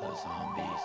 the zombies.